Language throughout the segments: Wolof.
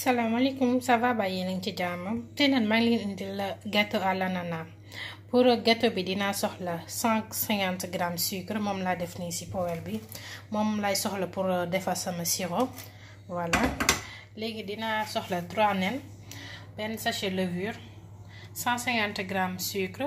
salaamaaleykum ça va ba yéen a ngi ci jàmm te nag maa ngi leen indil la gâteau à l'ananas pour gâteau bi dinaa soxla cent cinquante grammes sucre moom laa def nii si poêle bi moom lay soxla pour defar sama sirop voilà léegi dinaa soxla trois nen benn sachet levure cent cinquante grammes sucre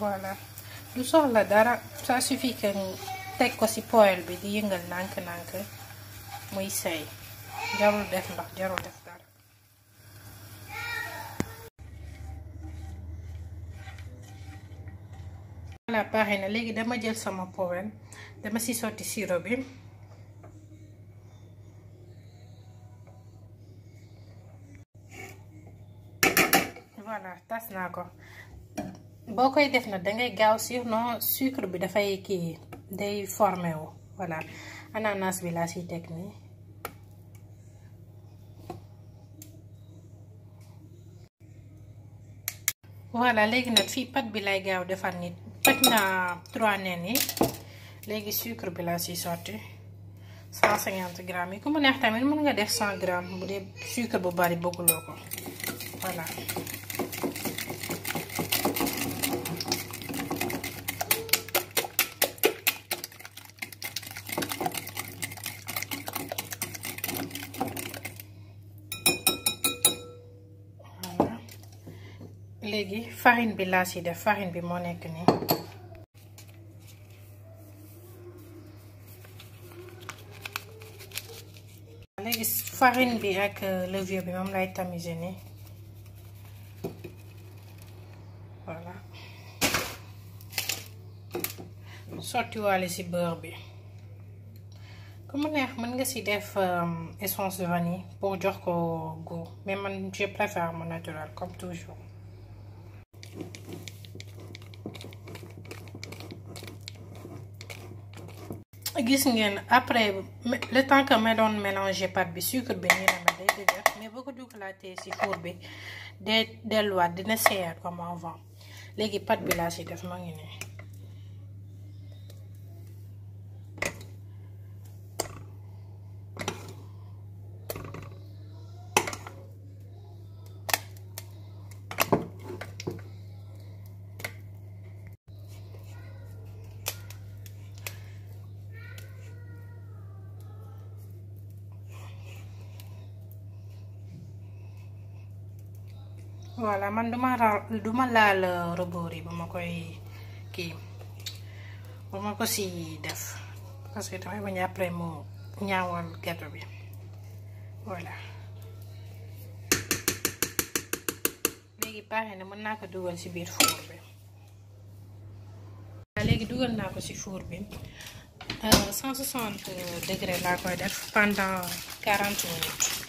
voilà du soxla dara ça suffit que teg ko ci poêle bi di yëngal nànk-nànk muy seey jarul def ndox jarul def dara voilà pare na léegi dama jël sama poêle dama ci sotti sirop bi voilà tas naa ko boo koy def nag dangay gaaw sinon sucre bi dafay kii day formé wu voilà ananas bi laa siy teg nii voilà léegi nag fii pat bi lay gaaw defar nit toj naa trois nen yi léegi sucre bi laa siy sotti cent cinquante grammes yi ku mu neex tamit mën nga def cent grammes bu dee sucre bu bari bëgguloo ko voilà léegi farine bi laa si def farine bi moo nekk nii léegi farine bi ak levure bi moom lay tamiser nii voilà sottiwaale ci beurre bi ku mu neex mën nga ci def essence de vanille pour jox ko goût mais man je préfère mu naturel comme toujours gis ngeen après le temps que ma doon mélanger pâte bi sucre bi nii la ma day dëgër mais boo ko dugalaatee ci four bi day delluwaat dina seeyaat comme avant léegi pâte bi laa si def ma ngi nii voilà man duma laal duma laal rebord yi bu ma koy kii bu ma ko si def parce que damay bañ après mu ñaawal gâteau bi voilà léegi pare na mën naa ko dugal ci biir four bi léegi dugal naa ko ci four bi 160 degré laa koy def pendant 40 minutes